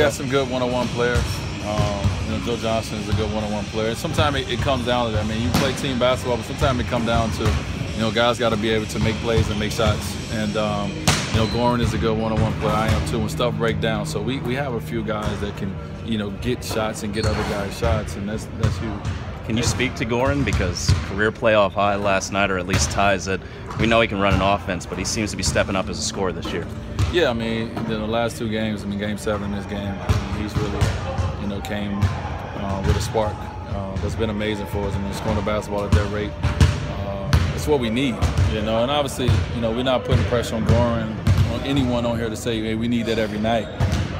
got some good one-on-one players. Um, you know, Joe Johnson is a good one-on-one player. And Sometimes it, it, comes down to that. I mean, you play team basketball, but sometimes it comes down to, you know, guys got to be able to make plays and make shots. And um, you know, Goran is a good one-on-one player. I am too. When stuff break down, so we, we have a few guys that can, you know, get shots and get other guys shots, and that's that's huge. Can you speak to Goran because career playoff high last night, or at least ties it? We know he can run an offense, but he seems to be stepping up as a scorer this year. Yeah, I mean, the last two games, I mean, Game Seven in this game, he's really, you know, came uh, with a spark uh, that's been amazing for us. I mean, scoring the basketball at that rate, uh, it's what we need, you know. And obviously, you know, we're not putting pressure on Goran, on anyone on here to say, hey, we need that every night.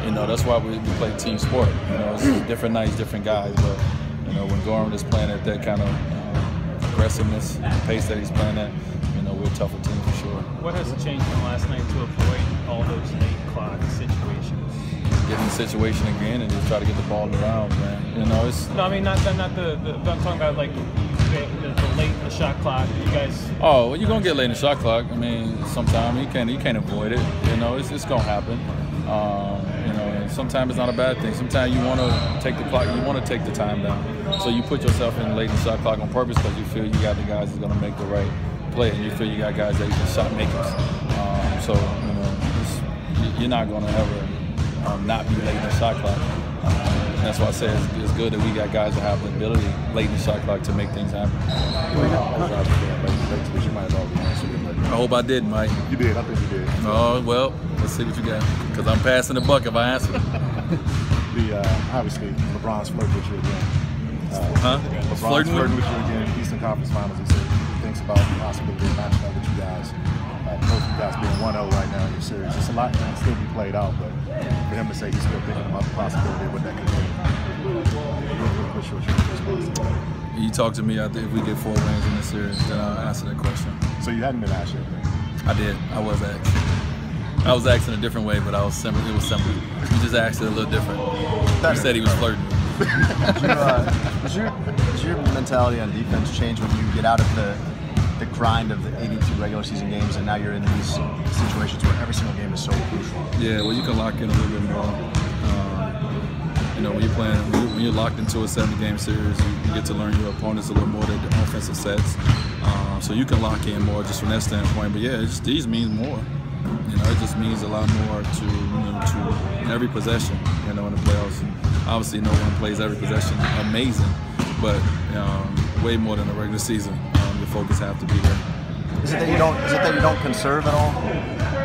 You know, that's why we, we play team sport. You know, it's different nights, different guys, but you know, when Goran is playing at that kind of uh, aggressiveness, pace that he's playing at, you know, we're a tougher team sure. What has changed from last night to avoid all those late clock situations? Get in the situation again and just try to get the ball around, man. You know, it's. No, I mean not not the. the I'm talking about like the, the late in the shot clock. You guys. Oh, well, you're gonna get late in the shot clock. I mean, sometimes you can't you can't avoid it. You know, it's, it's gonna happen. Um, you know, and sometimes it's not a bad thing. Sometimes you want to take the clock, you want to take the time down. So you put yourself in late in the shot clock on purpose because you feel you got the guys that's going to make the right play, and you feel you got guys that you can shot makers. Um, so you know, you're not going to ever um, not be late in the shot clock. Um, that's why I say it's, it's, good that we got guys that have the ability late in the shot clock to make things happen. I hope I did, Mike. You did. I think you did. Oh well, let's see what you got. Because I'm passing the buck if I answer. the uh, obviously LeBron's flirting with you again. Uh, huh? LeBron's flirting, flirting with you again. Eastern Conference Finals. He said he thinks about the possibility of matching up with you guys. Uh, both you guys being 1-0 right now in your series. It's a lot that can still be played out, but for him to say he's still thinking about the possibility of what that could mean. You talk to me after if we get four wins in the series, then I'll answer that question. So you hadn't been asked yet? I did. I was asked. I was asked in a different way, but I was simple. It was simple. You just asked it a little different. You said he was flirting. Does, your, does your mentality on defense change when you get out of the the grind of the 82 regular season games, and now you're in these situations where every single game is so crucial? Yeah, well, you can lock in a little bit more. Um, you know, when you're playing, when you're locked into a 70 game series, you, you, get to learn your opponents a little more, their offensive sets. Um, so you can lock in more just from that standpoint. But yeah, just, these means more. You know, it just means a lot more to you know to every possession. You know, in the playoffs. And obviously, no one plays every possession amazing, but um, way more than the regular season. Um, your focus have to be there. Is it that you don't? Is it that you don't conserve at all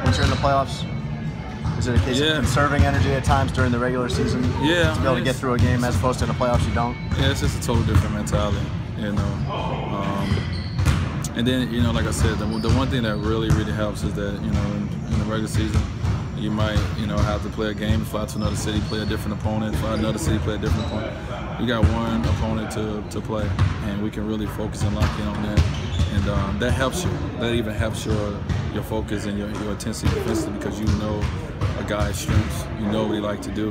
once you're in the playoffs? Is it a case yeah. of conserving energy at times during the regular season? Yeah. To be able to get through a game as opposed to in the playoffs, you don't. Yeah, it's just a total different mentality. You know. Um, and then, you know, like I said, the, the, one thing that really, really helps is that, you know, in, in, the regular season, you might, you know, have to play a game, fly to another city, play a different opponent, fly another city, play a different opponent. We got one opponent to, to play, and we can really focus and lock in on that. And um, that helps you. That even helps your your focus and your, your intensity defensively because you know a guy's strengths. You know what he like to do.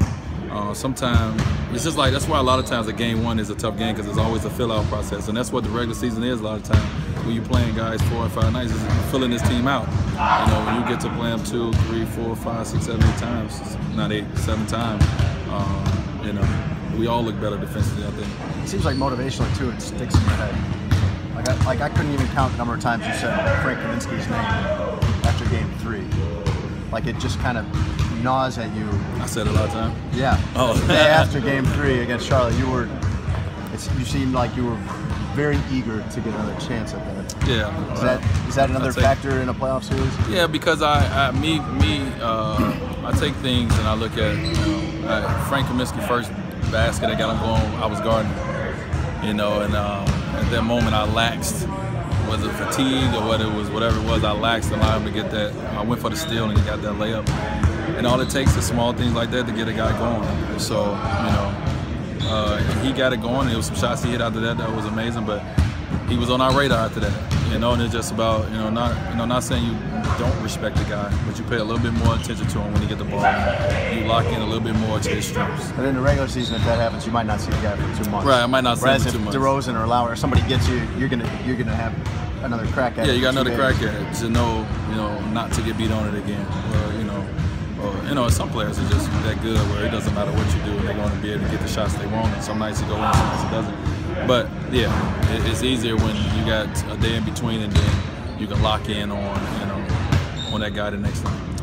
Uh, sometimes it's just like that's why a lot of times a game one is a tough game because it's always a fill out process, and that's what the regular season is a lot of times. When you're playing guys four or five nights, is filling this team out. You know, when you get to play them two, three, four, five, six, seven, eight times, not eight, seven times. Um, you know, we all look better defensively. I think. It seems like motivationally too, it sticks in your head. Like I, like I couldn't even count the number of times you said Frank Kaminsky's name after game three. Like it just kind of gnaws at you. I said a lot of times. Yeah. Oh. The day after Game Three against Charlotte, you were. you seemed like you were very eager to get another chance at that. Yeah. Is that is that another factor in a playoff series? Yeah, because I, I me me uh, I take things and I look at you know, uh, Frank Kaminsky first basket I got him going. I was guarding, you know, and um, at that moment I laxed was it fatigue or whether it was whatever it was, I laxed and allowed him to get that. I went for the steal and he got that layup. And all it takes is small things like that to get a guy going. So, you know, uh, he got it going. It was some shots he hit after that that was amazing, but he was on our radar after that. You know, and it's just about, you know, not you know, not saying you don't respect the guy, but you pay a little bit more attention to him when you get the ball. You lock in a little bit more to his strengths. But in the regular season, if that happens, you might not see the guy for two months. Right, I might not see him for two months. DeRozan or Lowry or somebody gets you, you're gonna you're gonna have another crack at yeah, it. Yeah, you got another crack at it to know, you know, not to get beat on it again. Or, you know, or you know, some players are just that good where it doesn't matter what you do, they're going to be able to get the shots they want. And some nights it go in, some nights it doesn't. But yeah, it, it's easier when you got a day in between, and then you can lock in on you know on that guy the next time.